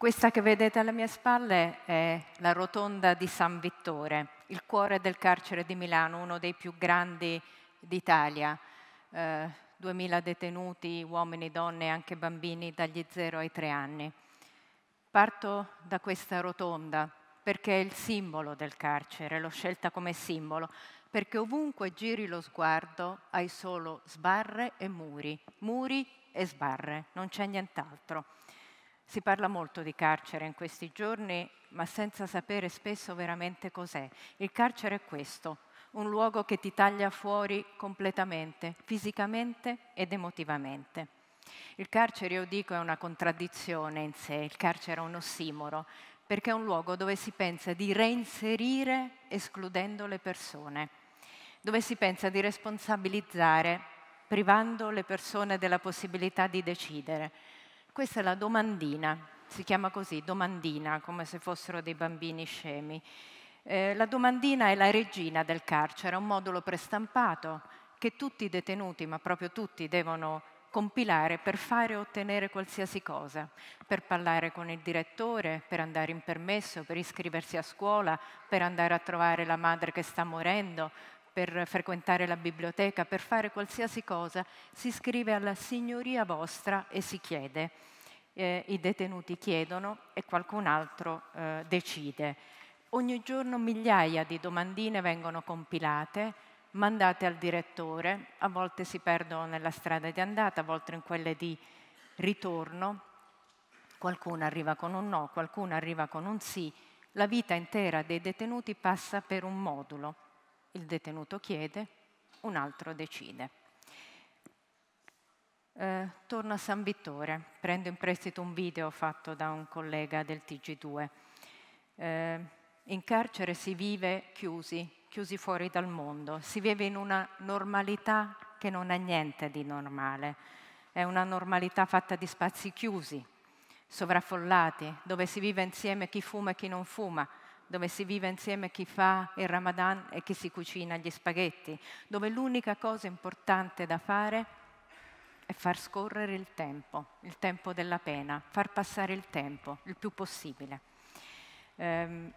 Questa che vedete alle mie spalle è la rotonda di San Vittore, il cuore del carcere di Milano, uno dei più grandi d'Italia. Eh, 2000 detenuti, uomini, donne e anche bambini dagli 0 ai 3 anni. Parto da questa rotonda perché è il simbolo del carcere, l'ho scelta come simbolo, perché ovunque giri lo sguardo hai solo sbarre e muri, muri e sbarre, non c'è nient'altro. Si parla molto di carcere in questi giorni, ma senza sapere spesso veramente cos'è. Il carcere è questo, un luogo che ti taglia fuori completamente, fisicamente ed emotivamente. Il carcere, io dico, è una contraddizione in sé, il carcere è un ossimoro, perché è un luogo dove si pensa di reinserire escludendo le persone, dove si pensa di responsabilizzare privando le persone della possibilità di decidere, questa è la domandina, si chiama così, domandina, come se fossero dei bambini scemi. Eh, la domandina è la regina del carcere, è un modulo prestampato che tutti i detenuti, ma proprio tutti, devono compilare per fare o ottenere qualsiasi cosa, per parlare con il direttore, per andare in permesso, per iscriversi a scuola, per andare a trovare la madre che sta morendo, per frequentare la biblioteca, per fare qualsiasi cosa, si scrive alla signoria vostra e si chiede. Eh, I detenuti chiedono e qualcun altro eh, decide. Ogni giorno migliaia di domandine vengono compilate, mandate al direttore, a volte si perdono nella strada di andata, a volte in quelle di ritorno. Qualcuno arriva con un no, qualcuno arriva con un sì. La vita intera dei detenuti passa per un modulo il detenuto chiede, un altro decide. Eh, torno a San Vittore, prendo in prestito un video fatto da un collega del TG2. Eh, in carcere si vive chiusi, chiusi fuori dal mondo, si vive in una normalità che non ha niente di normale, è una normalità fatta di spazi chiusi, sovraffollati, dove si vive insieme chi fuma e chi non fuma, dove si vive insieme chi fa il Ramadan e chi si cucina gli spaghetti, dove l'unica cosa importante da fare è far scorrere il tempo, il tempo della pena, far passare il tempo il più possibile. Um,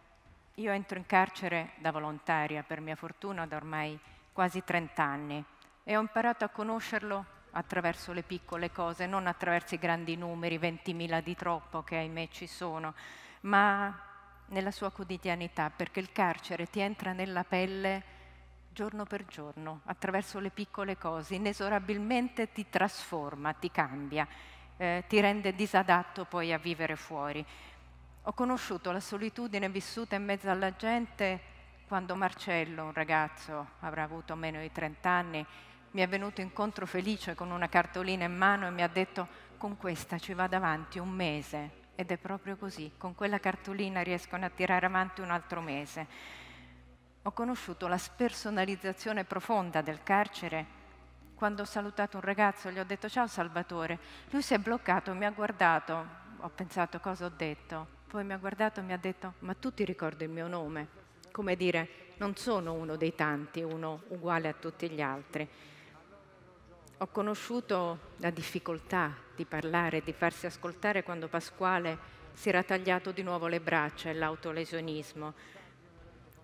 io entro in carcere da volontaria, per mia fortuna, da ormai quasi 30 anni e ho imparato a conoscerlo attraverso le piccole cose, non attraverso i grandi numeri, 20.000 di troppo che ahimè ci sono, ma nella sua quotidianità, perché il carcere ti entra nella pelle giorno per giorno, attraverso le piccole cose, inesorabilmente ti trasforma, ti cambia, eh, ti rende disadatto poi a vivere fuori. Ho conosciuto la solitudine vissuta in mezzo alla gente quando Marcello, un ragazzo, avrà avuto meno di 30 anni, mi è venuto incontro felice con una cartolina in mano e mi ha detto con questa ci va davanti un mese ed è proprio così, con quella cartolina riescono a tirare avanti un altro mese. Ho conosciuto la spersonalizzazione profonda del carcere quando ho salutato un ragazzo, gli ho detto ciao Salvatore, lui si è bloccato, mi ha guardato, ho pensato cosa ho detto, poi mi ha guardato e mi ha detto ma tu ti ricordi il mio nome? Come dire, non sono uno dei tanti, uno uguale a tutti gli altri. Ho conosciuto la difficoltà di parlare, di farsi ascoltare quando Pasquale si era tagliato di nuovo le braccia e l'autolesionismo.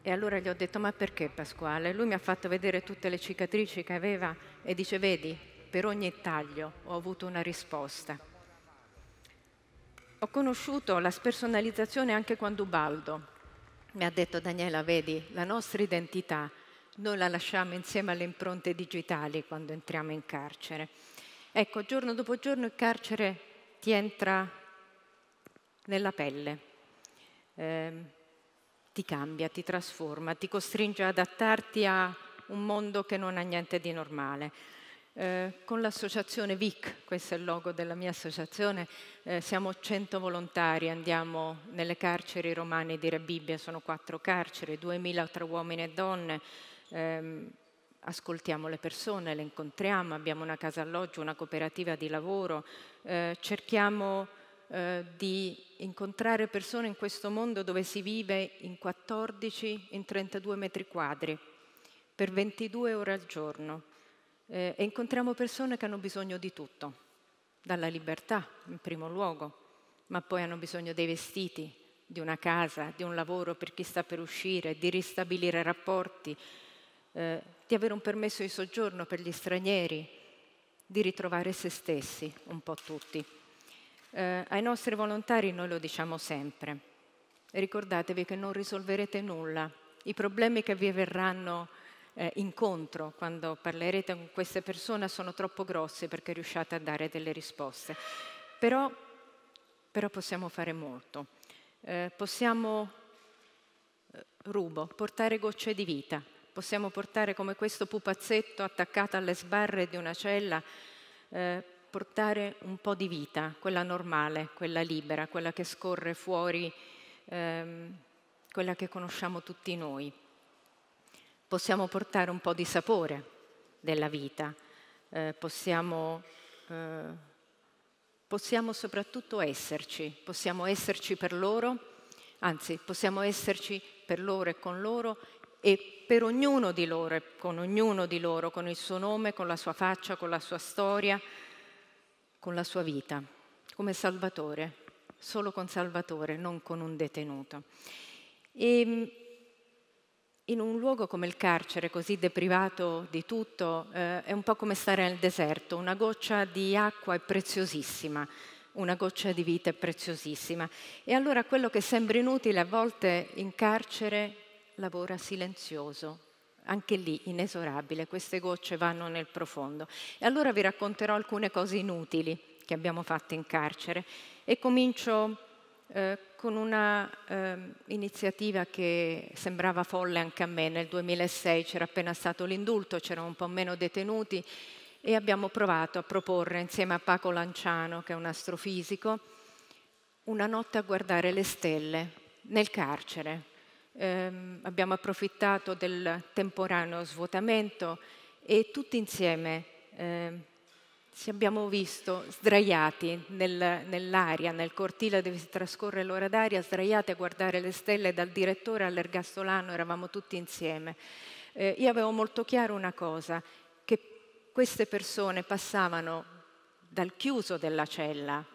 E allora gli ho detto, ma perché Pasquale? Lui mi ha fatto vedere tutte le cicatrici che aveva e dice, vedi, per ogni taglio ho avuto una risposta. Ho conosciuto la spersonalizzazione anche quando Ubaldo mi ha detto, Daniela, vedi, la nostra identità noi la lasciamo insieme alle impronte digitali quando entriamo in carcere. Ecco, giorno dopo giorno il carcere ti entra nella pelle, eh, ti cambia, ti trasforma, ti costringe ad adattarti a un mondo che non ha niente di normale. Eh, con l'associazione VIC, questo è il logo della mia associazione, eh, siamo 100 volontari, andiamo nelle carceri romane di Rebibbia, sono quattro carceri, 2000 tra uomini e donne, ehm, ascoltiamo le persone, le incontriamo, abbiamo una casa alloggio, una cooperativa di lavoro, eh, cerchiamo eh, di incontrare persone in questo mondo dove si vive in 14, in 32 metri quadri, per 22 ore al giorno. Eh, e incontriamo persone che hanno bisogno di tutto, dalla libertà in primo luogo, ma poi hanno bisogno dei vestiti, di una casa, di un lavoro per chi sta per uscire, di ristabilire rapporti, eh, di avere un permesso di soggiorno per gli stranieri, di ritrovare se stessi, un po' tutti. Eh, ai nostri volontari noi lo diciamo sempre, ricordatevi che non risolverete nulla, i problemi che vi verranno eh, incontro quando parlerete con queste persone sono troppo grossi perché riusciate a dare delle risposte, però, però possiamo fare molto, eh, possiamo, eh, rubo, portare gocce di vita, possiamo portare come questo pupazzetto attaccato alle sbarre di una cella, eh, portare un po' di vita, quella normale, quella libera, quella che scorre fuori, ehm, quella che conosciamo tutti noi. Possiamo portare un po' di sapore della vita, eh, possiamo, eh, possiamo soprattutto esserci, possiamo esserci per loro, anzi possiamo esserci per loro e con loro e per ognuno di loro e con ognuno di loro, con il suo nome, con la sua faccia, con la sua storia, con la sua vita, come Salvatore, solo con Salvatore, non con un detenuto. E ehm, in un luogo come il carcere, così deprivato di tutto, eh, è un po' come stare nel deserto, una goccia di acqua è preziosissima, una goccia di vita è preziosissima. E allora quello che sembra inutile a volte in carcere lavora silenzioso, anche lì inesorabile, queste gocce vanno nel profondo. E allora vi racconterò alcune cose inutili che abbiamo fatto in carcere e comincio eh, con una eh, iniziativa che sembrava folle anche a me. Nel 2006 c'era appena stato l'indulto, c'erano un po' meno detenuti e abbiamo provato a proporre insieme a Paco Lanciano, che è un astrofisico, una notte a guardare le stelle nel carcere ehm, abbiamo approfittato del temporaneo svuotamento e tutti insieme eh, ci abbiamo visto sdraiati nel, nell'aria, nel cortile dove si trascorre l'ora d'aria, sdraiati a guardare le stelle dal direttore all'ergastolano, eravamo tutti insieme. Eh, io avevo molto chiaro una cosa, che queste persone passavano dal chiuso della cella,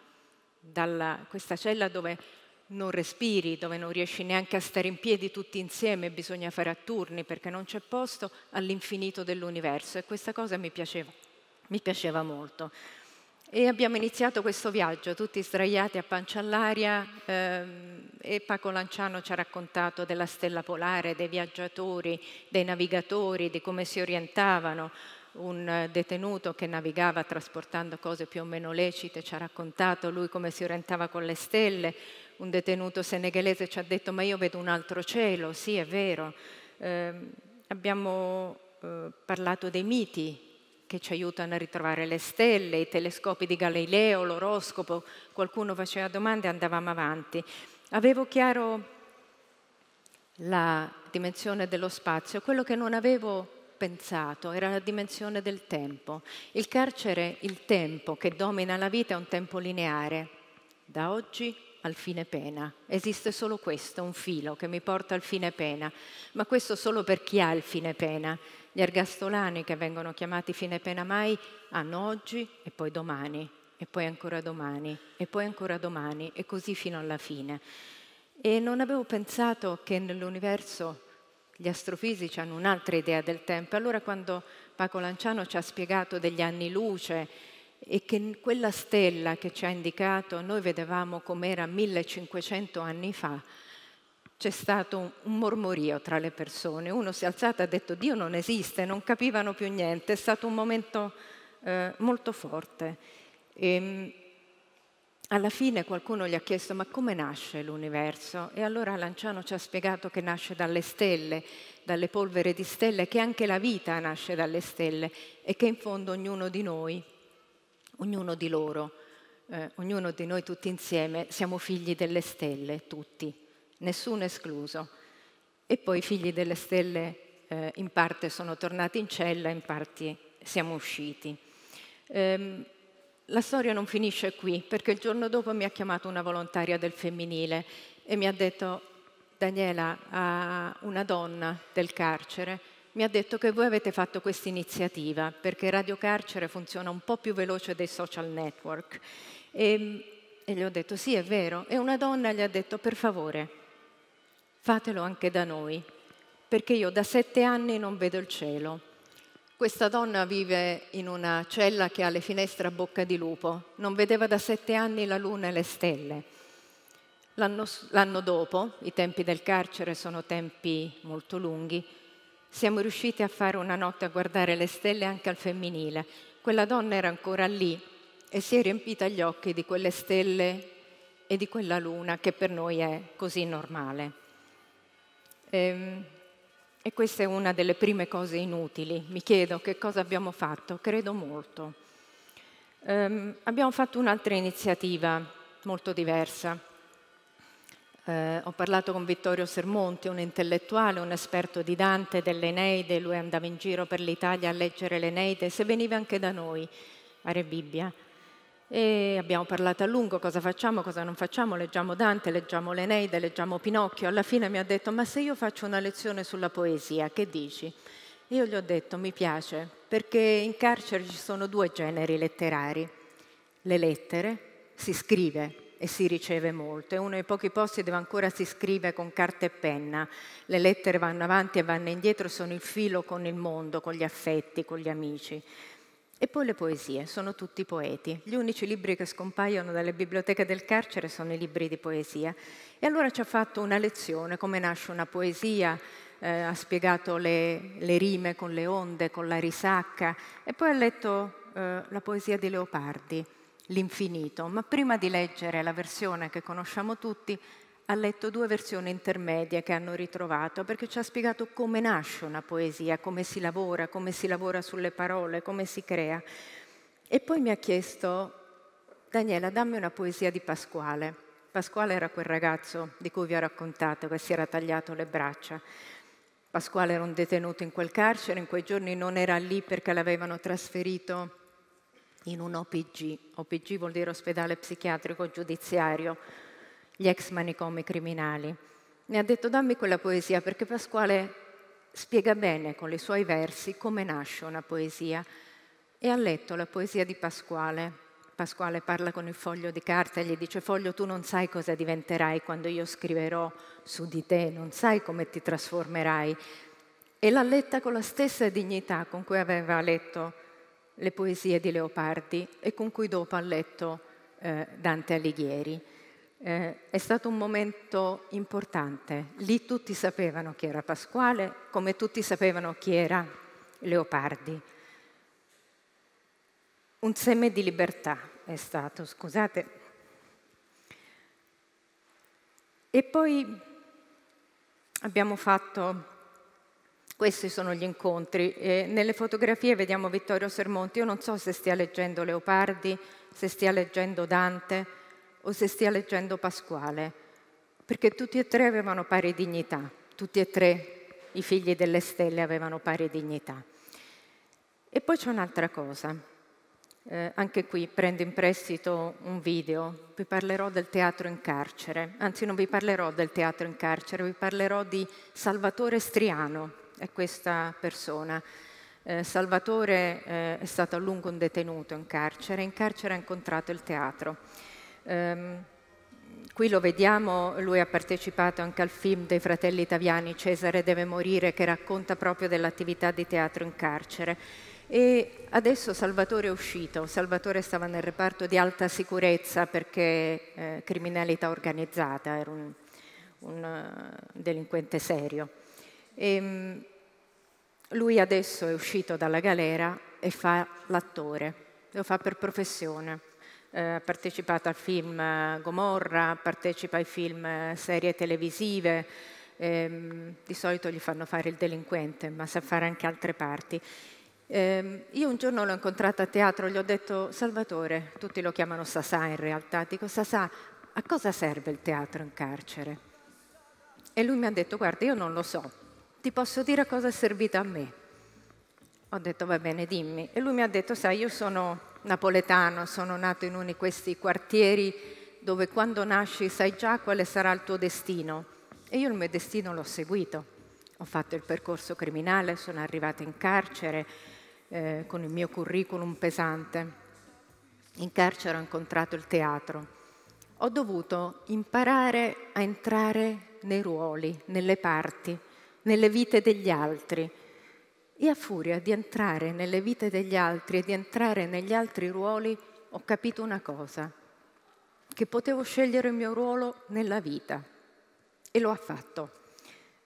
dalla, questa cella dove non respiri, dove non riesci neanche a stare in piedi tutti insieme, bisogna fare a turni perché non c'è posto all'infinito dell'universo e questa cosa mi piaceva, mi piaceva molto. E abbiamo iniziato questo viaggio, tutti sdraiati a pancia all'aria ehm, e Paco Lanciano ci ha raccontato della stella polare, dei viaggiatori, dei navigatori, di come si orientavano. Un detenuto che navigava trasportando cose più o meno lecite ci ha raccontato lui come si orientava con le stelle un detenuto senegalese ci ha detto ma io vedo un altro cielo, sì è vero. Eh, abbiamo eh, parlato dei miti che ci aiutano a ritrovare le stelle, i telescopi di Galileo, l'oroscopo, qualcuno faceva domande e andavamo avanti. Avevo chiaro la dimensione dello spazio, quello che non avevo pensato era la dimensione del tempo. Il carcere, il tempo che domina la vita è un tempo lineare, da oggi al fine pena. Esiste solo questo, un filo che mi porta al fine pena, ma questo solo per chi ha il fine pena. Gli ergastolani che vengono chiamati fine pena mai hanno oggi e poi domani, e poi ancora domani, e poi ancora domani, e così fino alla fine. E non avevo pensato che nell'universo gli astrofisici hanno un'altra idea del tempo. Allora quando Paco Lanciano ci ha spiegato degli anni luce, e che quella stella che ci ha indicato noi vedevamo com'era 1500 anni fa, c'è stato un mormorio tra le persone. Uno si è alzato e ha detto Dio non esiste, non capivano più niente, è stato un momento eh, molto forte. E, ehm, alla fine qualcuno gli ha chiesto ma come nasce l'universo? E allora Lanciano ci ha spiegato che nasce dalle stelle, dalle polvere di stelle, che anche la vita nasce dalle stelle e che in fondo ognuno di noi ognuno di loro, eh, ognuno di noi tutti insieme, siamo figli delle stelle, tutti, nessuno escluso. E poi i figli delle stelle eh, in parte sono tornati in cella, in parte siamo usciti. Ehm, la storia non finisce qui, perché il giorno dopo mi ha chiamato una volontaria del femminile e mi ha detto, Daniela, una donna del carcere, mi ha detto che voi avete fatto questa iniziativa perché Radio Carcere funziona un po' più veloce dei social network e, E gli ho detto sì, è vero. E una donna gli ha detto per favore, fatelo anche da noi, perché io da sette anni non vedo il cielo. Questa donna vive in una cella che ha le finestre a bocca di lupo, non vedeva da sette anni la luna e le stelle. L'anno, l'anno dopo, i tempi del carcere sono tempi molto lunghi, siamo riusciti a fare una notte a guardare le stelle anche al femminile. Quella donna era ancora lì e si è riempita gli occhi di quelle stelle e di quella luna che per noi è così normale. E, ehm, e questa è una delle prime cose inutili. Mi chiedo che cosa abbiamo fatto, credo molto. Um, abbiamo fatto un'altra iniziativa molto diversa. Eh, ho parlato con Vittorio Sermonti, un intellettuale, un esperto di Dante, dell'Eneide, lui andava in giro per l'Italia a leggere l'Eneide, se veniva anche da noi a Re Bibbia. E abbiamo parlato a lungo cosa facciamo, cosa non facciamo, leggiamo Dante, leggiamo l'Eneide, leggiamo Pinocchio. Alla fine mi ha detto, ma se io faccio una lezione sulla poesia, che dici? Io gli ho detto, mi piace, perché in carcere ci sono due generi letterari. Le lettere, si scrive e si riceve molto. È uno dei pochi posti dove ancora si scrive con carta e penna. Le lettere vanno avanti e vanno indietro, sono il filo con il mondo, con gli affetti, con gli amici. E poi le poesie, sono tutti poeti. Gli unici libri che scompaiono dalle biblioteche del carcere sono i libri di poesia. E allora ci ha fatto una lezione, come nasce una poesia, eh, ha spiegato le, le, rime con le onde, con la risacca, e poi ha letto eh, la poesia di Leopardi, L'infinito. Ma prima di leggere la versione che conosciamo tutti, ha letto due versioni intermedie che hanno ritrovato, perché ci ha spiegato come nasce una poesia, come si lavora, come si lavora sulle parole, come si crea. E poi mi ha chiesto, Daniela, dammi una poesia di Pasquale. Pasquale era quel ragazzo di cui vi ho raccontato, che si era tagliato le braccia. Pasquale era un detenuto in quel carcere, in quei giorni non era lì perché l'avevano trasferito in un OPG. OPG vuol dire ospedale psichiatrico giudiziario gli ex manicomi criminali. Mi ha detto dammi quella poesia perché Pasquale spiega bene con i suoi versi come nasce una poesia e ha letto la poesia di Pasquale. Pasquale parla con il foglio di carta e gli dice foglio tu non sai cosa diventerai quando io scriverò su di te, non sai come ti trasformerai. E l'ha letta con la stessa dignità con cui aveva letto le poesie di Leopardi e con cui dopo ha letto eh, Dante Alighieri. Eh, è stato un momento importante. Lì tutti sapevano chi era Pasquale, come tutti sapevano chi era Leopardi. Un seme di libertà è stato, scusate. E poi abbiamo fatto, questi sono gli incontri, e nelle fotografie vediamo Vittorio Sermonti, io non so se stia leggendo Leopardi, se stia leggendo Dante, o se stia leggendo Pasquale, perché tutti e tre avevano pari dignità, tutti e tre i figli delle stelle avevano pari dignità. E poi c'è un'altra cosa, eh, anche qui prendo in prestito un video, vi parlerò del teatro in carcere, anzi non vi parlerò del teatro in carcere, vi parlerò di Salvatore Striano, è questa persona. Eh, Salvatore eh, è stato a lungo un detenuto in carcere, in carcere ha incontrato il teatro. Um, qui lo vediamo, lui ha partecipato anche al film dei fratelli italiani Cesare deve morire che racconta proprio dell'attività di teatro in carcere. E adesso Salvatore è uscito, Salvatore stava nel reparto di alta sicurezza perché eh, criminalità organizzata, era un, un uh, delinquente serio. E, um, lui adesso è uscito dalla galera e fa l'attore, lo fa per professione ha eh, partecipato al film eh, Gomorra, partecipa ai film eh, serie televisive, ehm, di solito gli fanno fare il delinquente, ma sa fare anche altre parti. Eh, io un giorno l'ho incontrato a teatro, gli ho detto Salvatore, tutti lo chiamano Sasà in realtà, dico Sasà, a cosa serve il teatro in carcere? E lui mi ha detto guarda io non lo so, ti posso dire cosa è servito a me. Ho detto va bene dimmi e lui mi ha detto sai io sono napoletano, sono nato in uno di questi quartieri dove quando nasci sai già quale sarà il tuo destino. E io il mio destino l'ho seguito. Ho fatto il percorso criminale, sono arrivata in carcere eh, con il mio curriculum pesante. In carcere ho incontrato il teatro ho dovuto imparare a entrare nei ruoli, nelle parti, nelle vite degli altri. E a furia di entrare nelle vite degli altri e di entrare negli altri ruoli, ho capito una cosa, che potevo scegliere il mio ruolo nella vita. E lo ha fatto.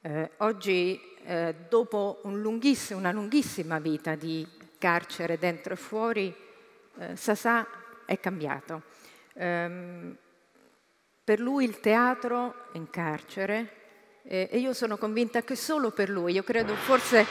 Eh, oggi, eh, dopo un lunghissimo, una lunghissima vita di carcere dentro e fuori, eh, Sasà è cambiato. Um, per lui il teatro in carcere eh, e io sono convinta che solo per lui, io credo forse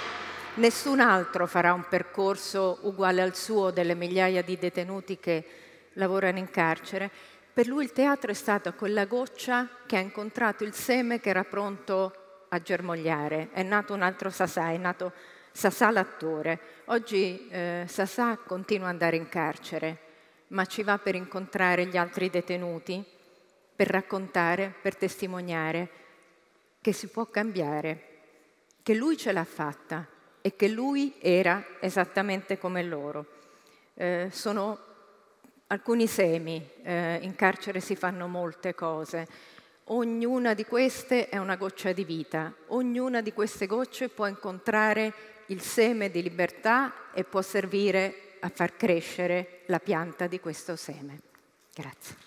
nessun altro farà un percorso uguale al suo delle migliaia di detenuti che lavorano in carcere. Per lui il teatro è stata quella goccia che ha incontrato il seme che era pronto a germogliare. È nato un altro Sasà, è nato Sasà l'attore. Oggi eh, Sasà continua ad andare in carcere, ma ci va per incontrare gli altri detenuti per raccontare, per testimoniare che si può cambiare, che lui ce l'ha fatta e che lui era esattamente come loro. Eh, sono alcuni semi, eh, in carcere si fanno molte cose, ognuna di queste è una goccia di vita, ognuna di queste gocce può incontrare il seme di libertà e può servire a far crescere la pianta di questo seme. Grazie.